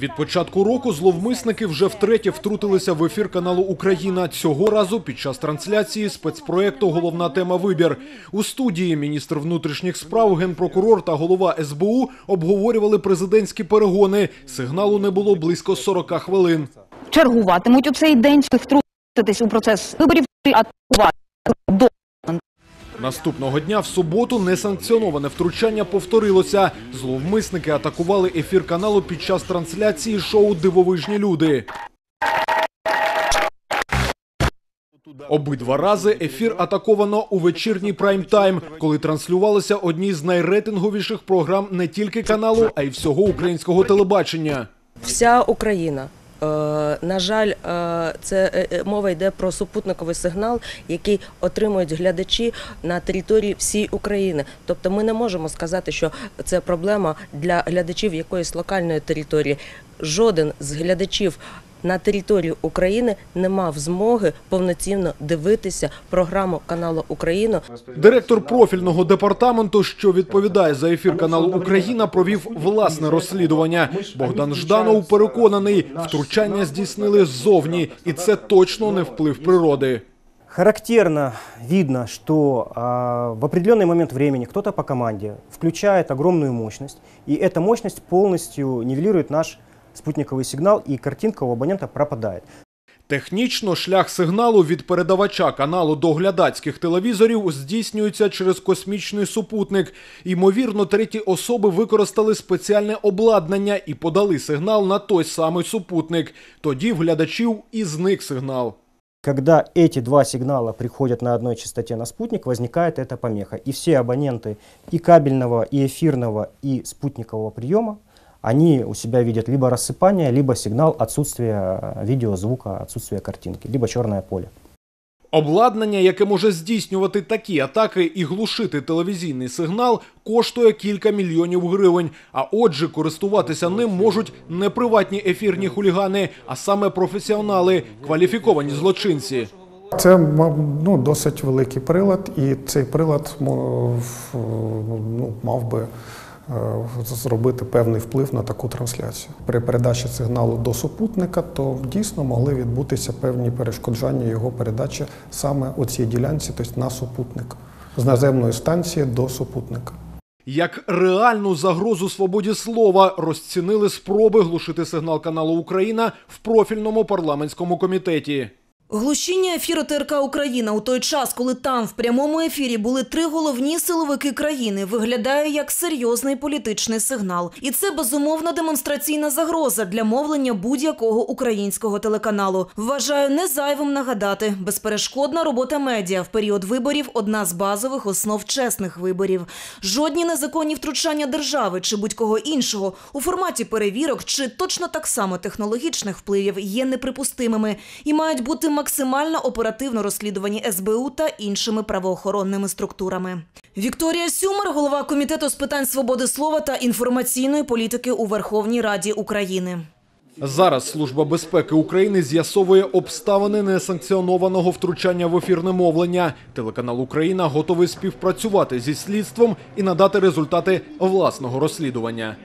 Від початку року зловмисники вже втретє втрутилися в ефір каналу Україна. Цього разу під час трансляції спецпроекту Головна тема вибір у студії міністр внутрішніх справ, генпрокурор та голова СБУ обговорювали президентські перегони. Сигналу не було близько 40 хвилин. чергуватимуть у цей день, втрутитись у процес виборів атакувати до Наступного дня в суботу несанкціоноване втручання повторилося. Зловмисники атакували ефір каналу під час трансляції шоу Дивовижні люди. Обидва рази ефір атаковано у вечірній прайм-тайм, коли транслювалися одні з найрейтинговіших програм не тільки каналу, а й всього українського телебачення. Вся Україна. Е, На жаль, е, це е, мова йде про супутниковий сигнал, який отримують глядачі на території всієї України. Тобто, ми не можемо сказати, що це проблема для глядачів якоїсь локальної території. Жоден з глядачів на території України не мав змоги повноцінно дивитися програму каналу Україна. Директор профільного департаменту, що відповідає за ефір каналу Україна, провів власне розслідування. Богдан Жданов переконаний, втручання здійснили ззовні, і це точно не вплив природи. Характерно видно, что а, в определенный момент времени кто-то по команде включает огромную мощность, и эта мощность полностью нивелирует наш спутниковый сигнал, и картинка у абонента пропадает. Технічно шлях сигналу від передавача каналу до глядацьких телевізорів здійснюється через космічний супутник. Ймовірно, треті особи використали спеціальне обладнання і подали сигнал на той самий супутник. Тоді в глядачів і зник сигнал. Когда эти два сигнала приходят на одной частоте на спутник, возникает эта помеха. И все абоненты и кабельного, и эфирного, и спутникового приема, они у себя видят либо рассыпание, либо сигнал отсутствия э, видео, звука, отсутствия картинки, либо черное поле. Обладнання, яке може здійснювати такі атаки і глушити телевізійний сигнал, коштує кілька мільйонів гривень. А отже, користуватися ним можуть не приватні ефірні хулігани, а саме професіонали, кваліфіковані злочинці. Це ну, досить великий прилад, і цей прилад ну, мав би зробити певний вплив на таку трансляцію. При передачі сигналу до супутника, то дійсно могли відбутися певні перешкоджання його передачі саме у цій ділянці, тобто на супутник, з наземної станції до супутника. Як реальну загрозу свободі слова розцінили спроби глушити сигнал каналу Україна в профільному парламентському комітеті. Глушіння ефіру ТРК Україна у той час, коли там в прямому ефірі були три головні силовики країни, виглядає як серйозний політичний сигнал. І це безумовно демонстраційна загроза для мовлення будь-якого українського телеканалу. Вважаю не зайвим нагадати, безперешкодна робота медіа в період виборів одна з базових основ чесних виборів. Жодні незаконні втручання держави чи будь-кого іншого у форматі перевірок чи точно так само технологічних впливів є неприпустимими і мають бути максимально оперативно розслідувані СБУ та іншими правоохоронними структурами. Вікторія Сюмар, голова комітету з питань свободи слова та інформаційної політики у Верховній Раді України. Зараз Служба безпеки України з'ясовує обставини несанкціонованого втручання в ефірне мовлення. Телеканал Україна готовий співпрацювати зі слідством і надати результати власного розслідування.